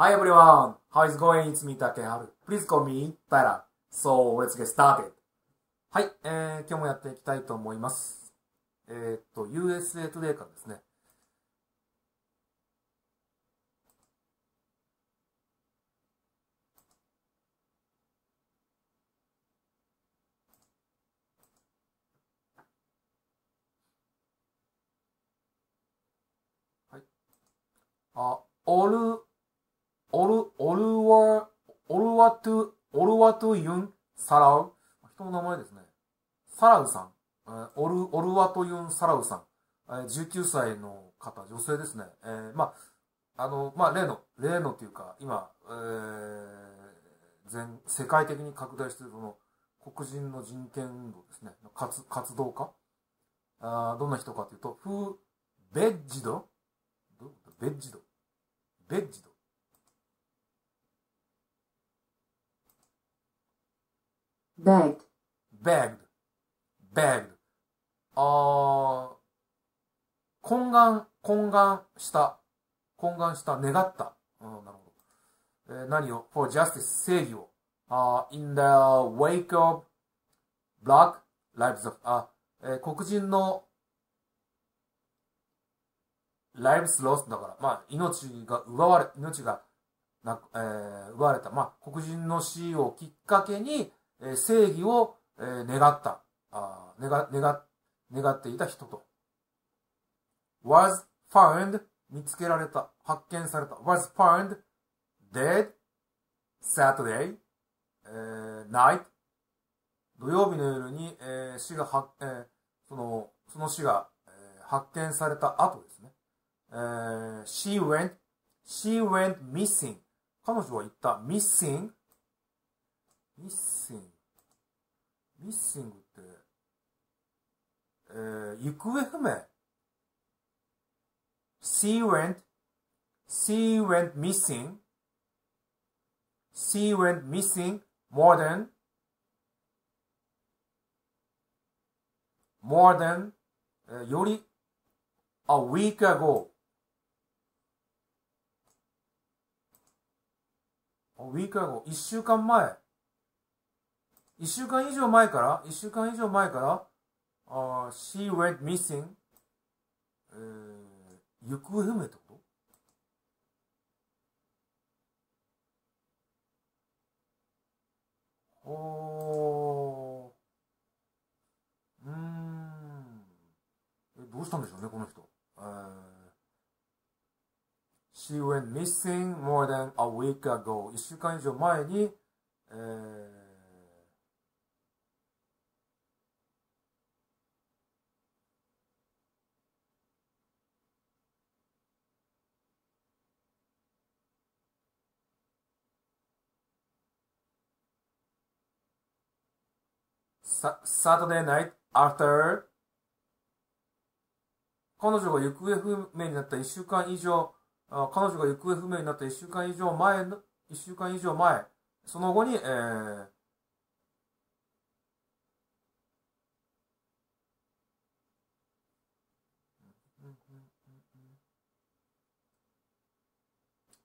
Hi everyone, how is going? It's me, Takeharu. Please call me Tyra. So, let's get started. はい、えー、今日もやっていきたいと思います。えー、っと、USA Today からですね。はい。あ、オル、オル、オルワ、オルワトゥ、オルワトゥユンサラウ。人の名前ですね。サラウさん。オル、オルワトユンサラウさん。19歳の方、女性ですね。えーまあ、あの、まあ、例の、例のっていうか、今、えー全、世界的に拡大しているその、黒人の人権運動ですね。活、活動家あどんな人かというと、フー、ベッジド？ベッジド？ベッジド begged, begged, begged. あ、懇願、懇願した、懇願した、願った。うん、なるほど。えー何を ?for justice, 正義を。あー in the wake of black lives of, あ、えー黒人の lives lost だから、まあ、命が奪われ、命がな、えー奪われた。まあ、黒人の死をきっかけに、え正義を、え願った、あ願、願、願っていた人と。was found 見つけられた、発見された。was found dead Saturday、えー night 土曜日の夜に、えー死が発、えーその、その死が、えー発見された後ですね。えー she went, she went missing 彼女は言った、missing missing missing って、えー、行方不明 she went she went missing she went missing more than more than えーより a week ago a week ago 一週間前一週間以上前から一週間以上前からあー she went missing えー、行方不明ってこと？おー。うん。え、どうしたんでしょうね、この人。えー She went missing more than a week ago. 一週間以上前に、Saturday night after 彼女が行方不明になった一週間以上、あ彼女が行方不明になった一週間以上前の、一週間以上前、その後に、えー、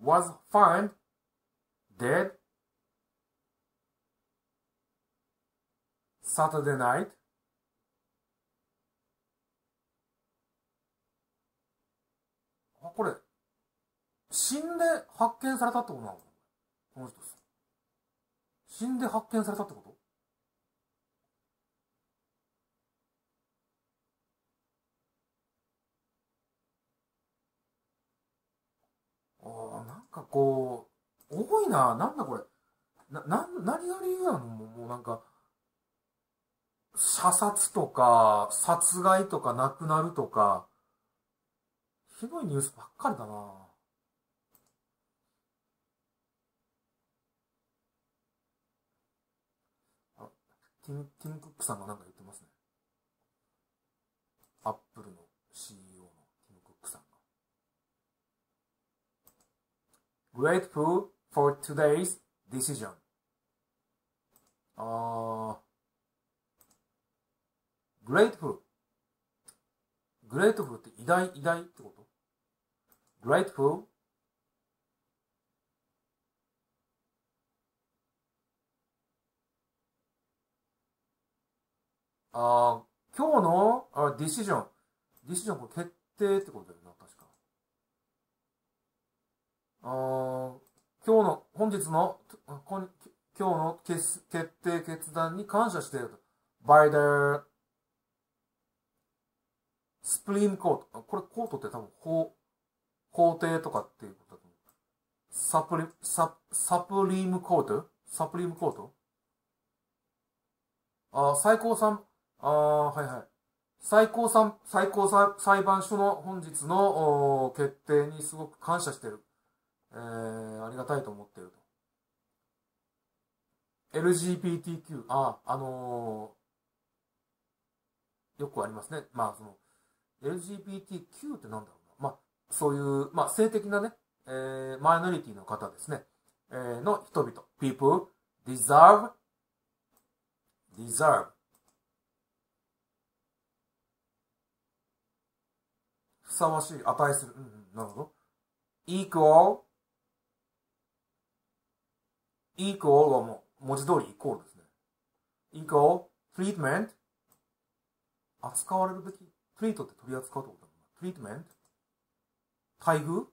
was found dead Saturday night あ、これ、死んで発見されたってことなの？この人さ。死んで発見されたってこと？ああ、なんかこう、多いな。なんだこれ。な、な、何が理由なの？もうもうなんか、射殺とか、殺害とか亡くなるとか、ひどいニュースばっかりだな。あ、ティム、ティム・クックさんがなんか言ってますね。アップルの CEO のティム・クックさんが。Grateful for today's decision. あー、 grateful。grateful って偉大、偉大ってこと？ gratefulあ今日のあディシジョン。ディシジョンこれ決定ってことだよな、確か。あ今日の、本日の、今日の決決定決断に感謝していると。バイデー Supreme Court。あこれコートって多分法、法廷とかっていうことだと思う。サプリ、サ、サプリームコート？サプリームコート？あ最高裁、ああ、はいはい。最高裁、最高裁裁判所の本日の決定にすごく感謝してる。えー、ありがたいと思ってると。LGBTQ、あ、あのーよくありますね。まあ、その、LGBTQ ってなんだろうな。まあ、そういう、まあ、性的なね、えー、マイノリティの方ですね。えー、の人々。people deserve, deserve ふさわしい、値する。うん、うん、なるほど。equal, equal はもう、文字通りイコールですね。equal, treatment 扱われるべき、トリートって取り扱うってことだもんな。treatment 待遇？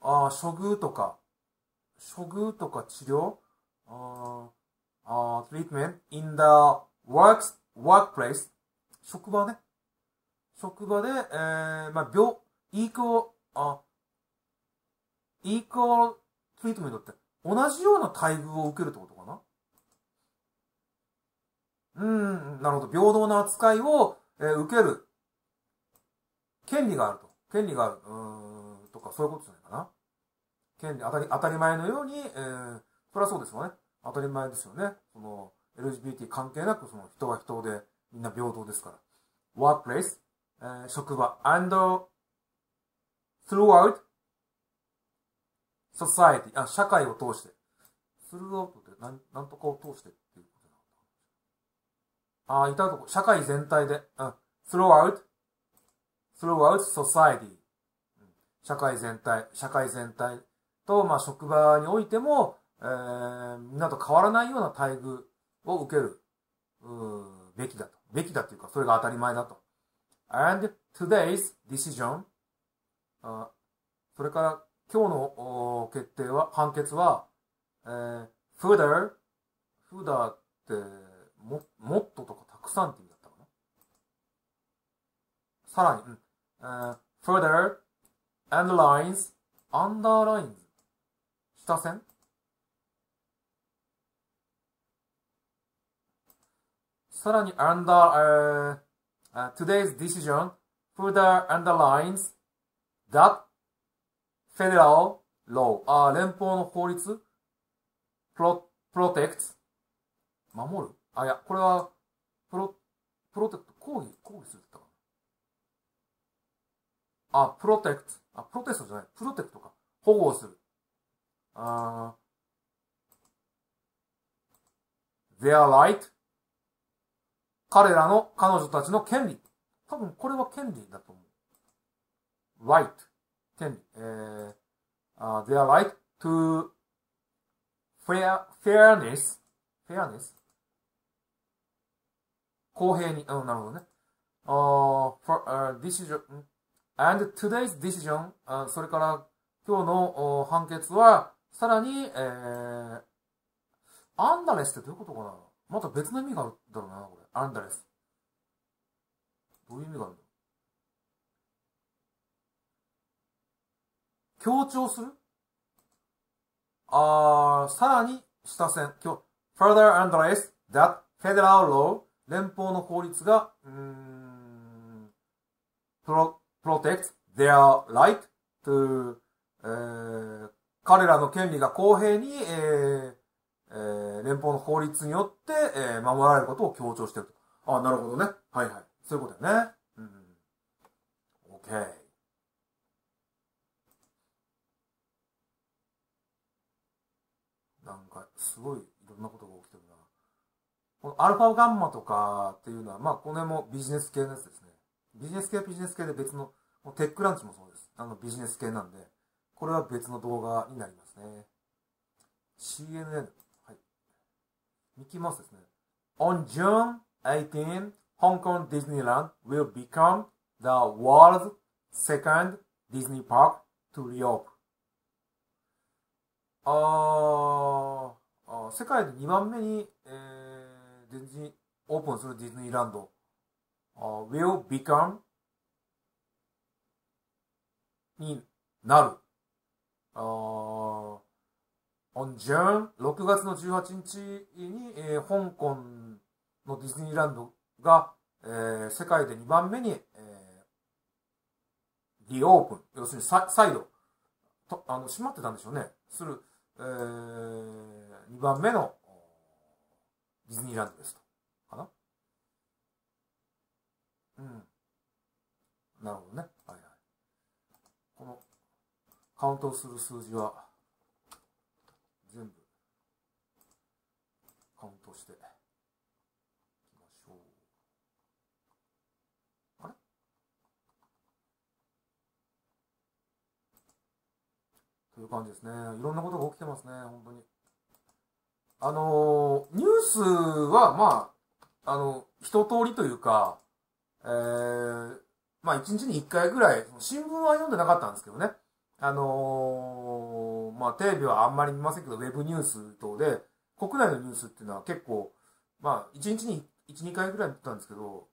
ああ、処遇とか、処遇とか治療？ああー、treatment in the works, workplace 職場ね。職場で、えー、まあ、病、equal, あ、equal treatment って同じような待遇を受けるってことかな？うん、なるほど。平等な扱いを、えー受ける権利があると。権利がある。うん、とか、そういうことじゃないかな。権利、当たり、当たり前のように、えー、そりゃそうですよね。当たり前ですよね。その、LGBT 関係なく、その、人は人で、みんな平等ですから。workplace、えー職場、and, throughout society、あ、社会を通して。throughout ってなん、なんとかを通してあ、いたとこ、社会全体で、うん、throughout, throughout society、社会全体、社会全体と、まあ、職場においても、えー、みんなと変わらないような待遇を受ける、うーべきだと。べきだっていうか、それが当たり前だと。and today's decision, あそれから今日の決定は、判決は、えー、further, further って、も、もっととかたくさんって意味だったかなさらに、うん、えー further, underlines, underlines, 下線さらに under, えー uh, today's decision further underlines that federal law, あ連邦の法律 pro, protects 守るあ、いや、これは、プロ、プロテクト、抗議、抗議するって言ったかな。あ、プロテクト。あ、プロテストじゃない。プロテクトか。保護をする。あー their right 彼らの、彼女たちの権利。多分これは権利だと思う。right 権利。えー、あ their right to fair, fairness fairness 公平に、うん、なるほどね。あー for, uh, decision, and today's decision, あそれから今日のお判決は、さらに、えー、アンダレスってどういうことかな？また別の意味があるんだろうな、これ。アンダレス。どういう意味があるんだろう強調する？あー、さらに下線。今日、further underlies that federal law 連邦の法律が、うーん、protect their right to, えー、彼らの権利が公平に、えーえー連邦の法律によって、えー守られることを強調していると。あ、なるほどね。はいはい。そういうことだよね。うん。OK。なんか、すごいいろんなことが。このアルファガンマとかっていうのは、まあ、この辺もビジネス系のやつですね。ビジネス系はビジネス系で別の、テックランチもそうです。あの、ビジネス系なんで、これは別の動画になりますね。CNN、はい。ミッキーマウスですね。On June 18, Hong Kong Disneyland will become the world's second Disney park to reopen. あーあー、世界で2番目に、ディズニー、オープンするディズニーランド、あー will become になる。あー on June 6月の18日に、えー香港のディズニーランドが、えー世界で2番目に、えーリオープン、要するに再度、とあの、閉まってたんでしょうね。する、えー、2番目のディズニーランドですと。かな？うん。なるほどね。はいはい。この、カウントする数字は、全部、カウントして、いきましょう。あれ？という感じですね。いろんなことが起きてますね、本当に。あのーニュースは、まあ、あの、一通りというか、えー、まあ一日に一回ぐらい、新聞は読んでなかったんですけどね。あのーまあテレビはあんまり見ませんけど、ウェブニュース等で、国内のニュースっていうのは結構、まあ一日に一、二回ぐらい見てたんですけど、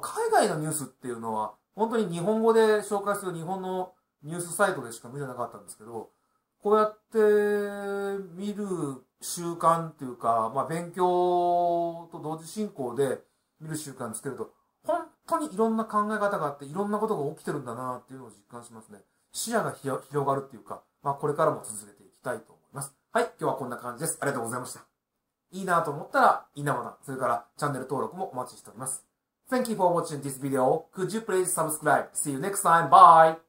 海外のニュースっていうのは、本当に日本語で紹介する日本のニュースサイトでしか見てなかったんですけど、こうやって見る習慣っていうか、まあ勉強と同時進行で見る習慣つけると、本当にいろんな考え方があって、いろんなことが起きてるんだなっていうのを実感しますね。視野が広がるっていうか、まあこれからも続けていきたいと思います。はい、今日はこんな感じです。ありがとうございました。いいなと思ったら、いいなボタン、それからチャンネル登録もお待ちしております。Thank you for watching this video. Could you please subscribe? See you next time. Bye!